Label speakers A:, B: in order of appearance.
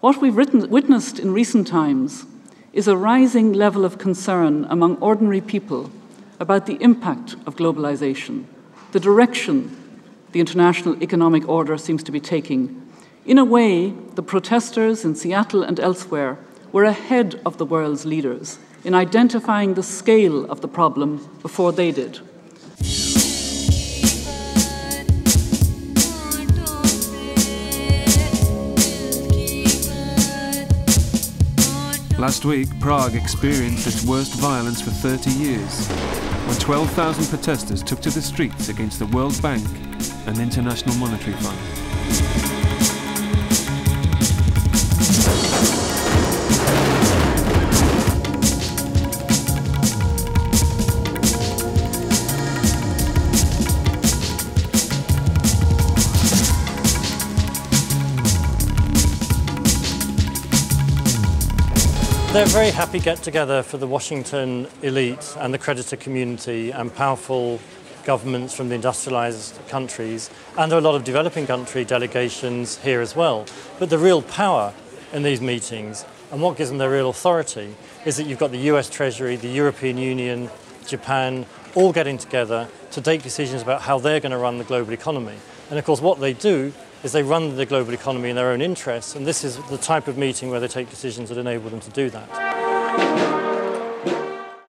A: What we've written, witnessed in recent times is a rising level of concern among ordinary people about the impact of globalization, the direction the international economic order seems to be taking. In a way, the protesters in Seattle and elsewhere were ahead of the world's leaders in identifying the scale of the problem before they did.
B: Last week, Prague experienced its worst violence for 30 years, when 12,000 protesters took to the streets against the World Bank and International Monetary Fund.
C: They're very happy get together for the Washington elite and the creditor community and powerful governments from the industrialized countries. And there are a lot of developing country delegations here as well. But the real power in these meetings and what gives them their real authority is that you've got the US Treasury, the European Union, Japan, all getting together to take decisions about how they're going to run the global economy. And of course, what they do is they run the global economy in their own interests, and this is the type of meeting where they take decisions that enable them to do that.